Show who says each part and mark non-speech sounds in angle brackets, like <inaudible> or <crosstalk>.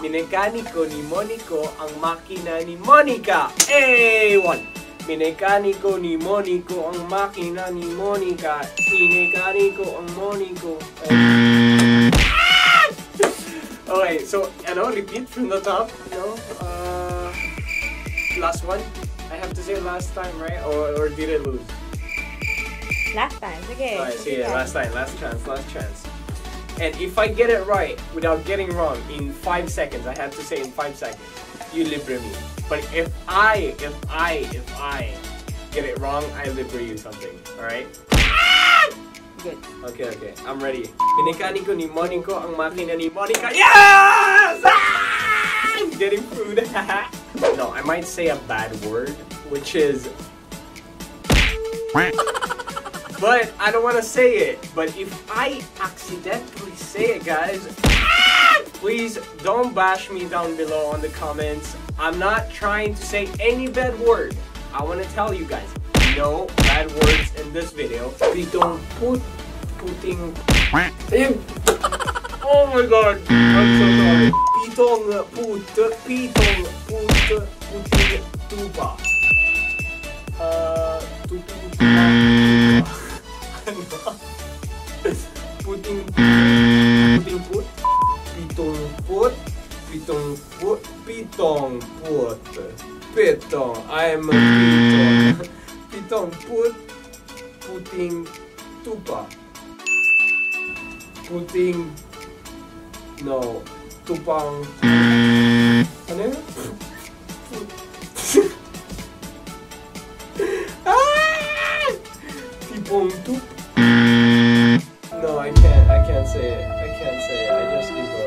Speaker 1: Minekaniko ni Monico ang makina ni Monica. A1. Minekaniko ni Monico ang makina ni Monica. Minekaniko ang Monico. <laughs> okay, so, ano, repeat from the top, no? Uh, last one? I have to say last time, right? Or, or did I lose?
Speaker 2: Last time. Sige.
Speaker 1: Alright,
Speaker 2: sige.
Speaker 1: sige, last time, last chance, last chance. And if I get it right without getting wrong in five seconds, I have to say in five seconds, you libre me. But if I, if I, if I get it wrong, I libre you something. Alright?
Speaker 2: Good.
Speaker 1: Okay, okay. I'm ready. Minikaniko ni Monico ang makina ni Monica. Yes! Ah! I'm getting food. <laughs> no, I might say a bad word, which is. <laughs> but I don't want to say it. But if I accidentally say it, guys, please don't bash me down below on the comments. I'm not trying to say any bad word. I want to tell you guys, no bad words in this video. We don't put putting. Oh my god, I'm so sorry. Pitong put pitong put puting tuba. Uh? Puting. Puting put. Pitong put. Pitong put. Pitong put. Pitong. I'm a pitong. Pitong put. Puting tupa. Puting. No. Tupang. Ano yun? <laughs> ah! tipong tup I can't. I can't say it. I can't say it. I just give up.